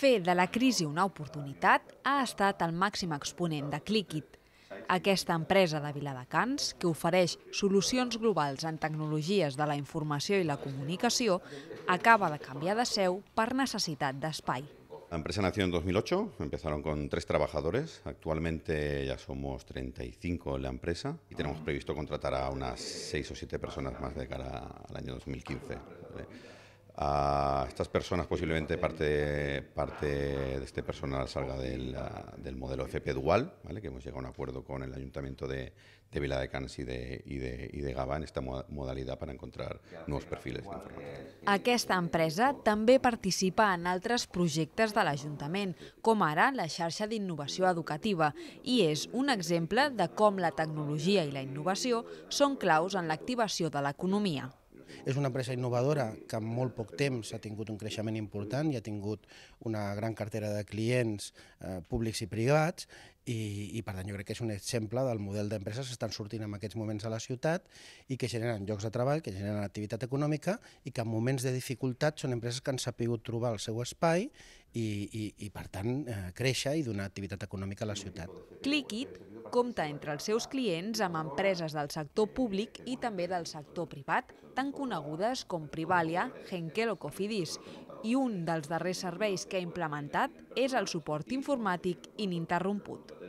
Fer de la crisi una oportunitat ha estat el màxim exponent de Clickit, aquesta empresa de Viladecans, que ofereix solucions globals en tecnologies de la informació i la comunicació, acaba de canviar de seu per necessitat d'espai. La empresa nació en 2008, empezaron con tres trabajadores, actualmente ya somos 35 en la empresa y tenemos previsto contratar a unas 6 o 7 personas más de cara al año 2015. A estas personas posiblemente parte, parte de este personal salga del, del modelo FP Dual, ¿vale? que hemos llegado a un acuerdo con el Ayuntamiento de, de Viladecans y de, y, de, y de Gava en esta modalidad para encontrar nous perfils d'informàtica. Aquesta empresa també participa en altres projectes de l'Ajuntament, com ara la xarxa d'innovació educativa, i és un exemple de com la tecnologia i la innovació són claus en l'activació de l'economia. És una empresa innovadora que en molt poc temps ha tingut un creixement important i ha tingut una gran cartera de clients eh, públics i privats i, i per tant jo crec que és un exemple del model d'empreses que estan sortint en aquests moments a la ciutat i que generen llocs de treball, que generen activitat econòmica i que en moments de dificultat són empreses que han sapigut trobar el seu espai i, i, i per tant eh, créixer i donar activitat econòmica a la ciutat. Clickit compta entre els seus clients amb empreses del sector públic i també del sector privat, tan conegudes com Privalia, Henkel o Cofidis, i un dels darrers serveis que ha implementat és el suport informàtic ininterromput.